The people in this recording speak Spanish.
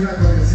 Gracias.